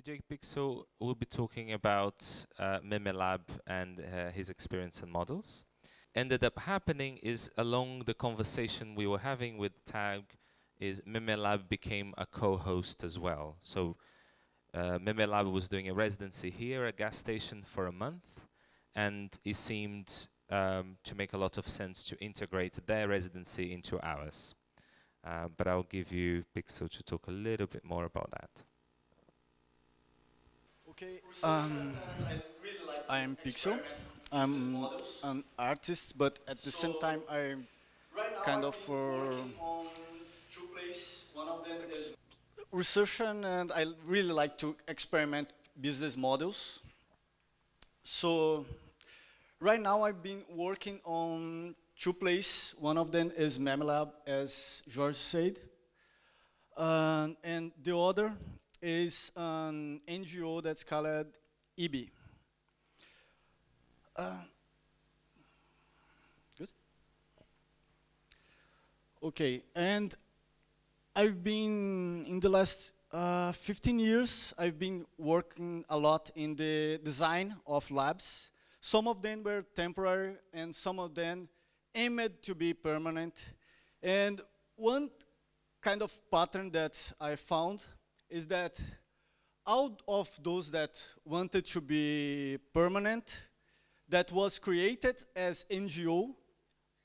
Vijay Pixel will be talking about uh, MemeLab and uh, his experience and models. Ended up happening is along the conversation we were having with Tag, is MemeLab became a co-host as well. So uh, MemeLab was doing a residency here, a gas station for a month, and it seemed um, to make a lot of sense to integrate their residency into ours. Uh, but I'll give you Pixel to talk a little bit more about that. Okay, um, I'm Pixel. I'm an artist, but at the same time, I'm kind of for research and I really like to experiment business models. So right now I've been working on two places. One of them is MemLab, as George said. Uh, and the other is an NGO that's called EB. Uh, good. Okay, and I've been in the last uh, 15 years. I've been working a lot in the design of labs. Some of them were temporary, and some of them aimed to be permanent. And one kind of pattern that I found is that out of those that wanted to be permanent, that was created as NGO,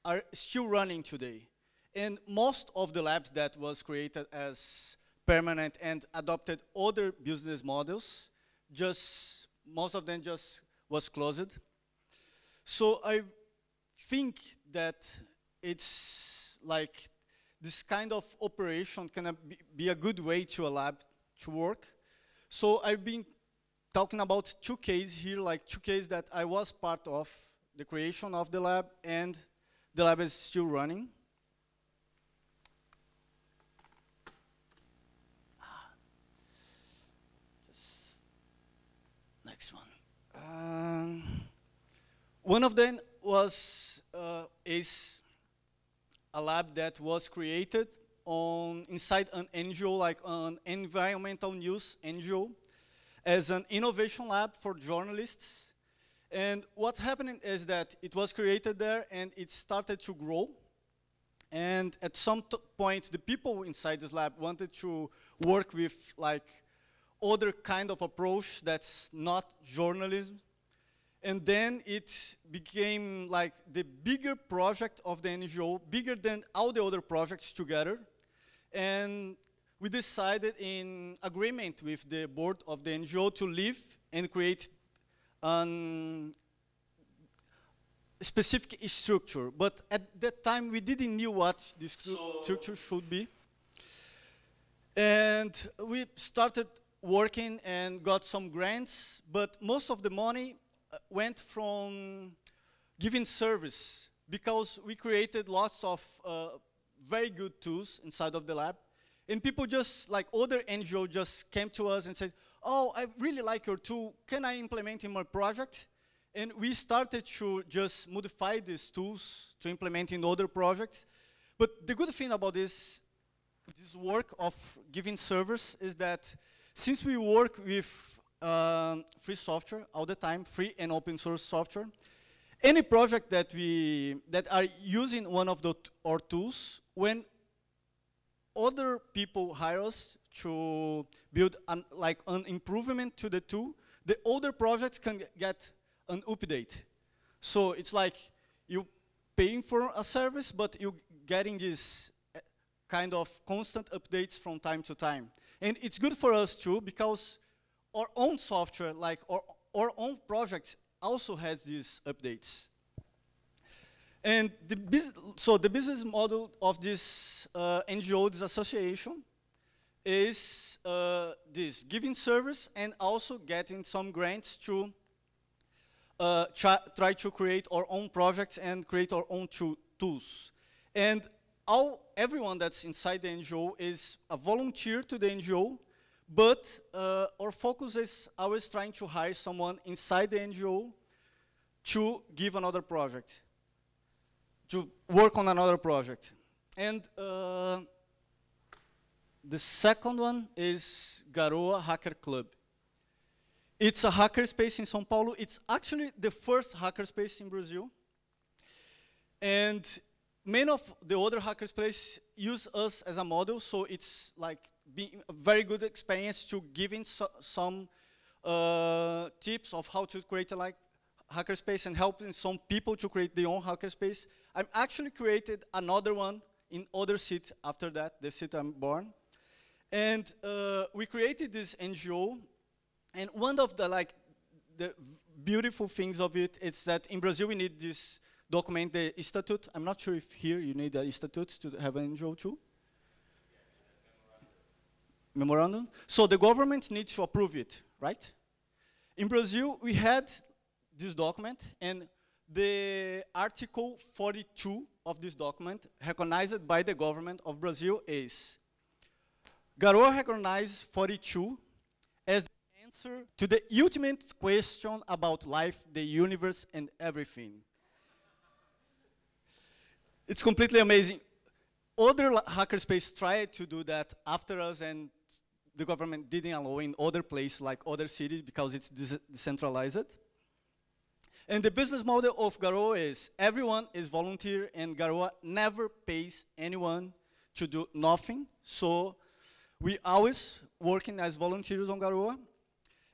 are still running today. And most of the labs that was created as permanent and adopted other business models, just most of them just was closed. So I think that it's like this kind of operation can be a good way to a lab to work. So I've been talking about two cases here, like two cases that I was part of the creation of the lab and the lab is still running. next one. Um, one of them was uh, is a lab that was created on inside an NGO, like an environmental news NGO, as an innovation lab for journalists. And what happened is that it was created there and it started to grow. And at some point, the people inside this lab wanted to work with like other kind of approach that's not journalism. And then it became like the bigger project of the NGO, bigger than all the other projects together. And we decided in agreement with the board of the NGO to leave and create a specific structure. But at that time, we didn't know what this so structure should be. And we started working and got some grants, but most of the money uh, went from giving service because we created lots of uh, very good tools inside of the lab. And people just, like other NGO just came to us and said, oh, I really like your tool. Can I implement in my project? And we started to just modify these tools to implement in other projects. But the good thing about this, this work of giving service is that since we work with uh, free software all the time, free and open source software, any project that we that are using one of the our tools, when other people hire us to build an, like an improvement to the tool, the older projects can get an update. So it's like you paying for a service, but you getting this eh, kind of constant updates from time to time. And it's good for us too because our own software, like our, our own projects, also has these updates. And the so the business model of this uh, NGO, this association, is uh, this giving service and also getting some grants to uh, try, to create our own projects and create our own tools. And all, everyone that's inside the NGO is a volunteer to the NGO, but uh, our focus is always trying to hire someone inside the NGO to give another project, to work on another project. And uh, the second one is Garoa Hacker Club. It's a hackerspace in São Paulo. It's actually the first hackerspace in Brazil. And many of the other hackerspace use us as a model, so it's like a very good experience to giving so, some uh, tips of how to create a like hackerspace and helping some people to create their own hackerspace. I'm actually created another one in other city after that, the city I'm born. And uh, we created this NGO, and one of the like the beautiful things of it is that in Brazil we need this document, the statute. I'm not sure if here you need a statute to have an NGO too. Memorandum. So the government needs to approve it, right? In Brazil, we had this document, and the Article 42 of this document, recognized by the government of Brazil, is Garoa recognizes 42 as the answer to the ultimate question about life, the universe, and everything. It's completely amazing. Other hackerspace tried to do that after us, and the government didn't allow in other places like other cities because it's decentralized. And the business model of Garoa is everyone is volunteer and Garoa never pays anyone to do nothing. So we always working as volunteers on Garoa.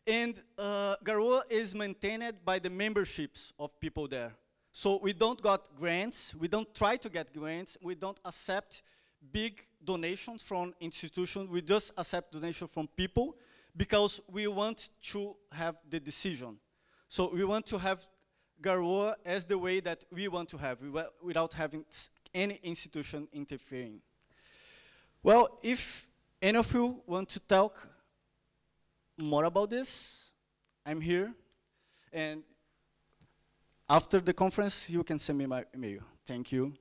And uh, Garoa is maintained by the memberships of people there. So we don't got grants, we don't try to get grants, we don't accept big donations from institutions, we just accept donations from people because we want to have the decision. So we want to have Garoa as the way that we want to have, without having any institution interfering. Well, if any of you want to talk more about this, I'm here. And after the conference, you can send me my email. Thank you.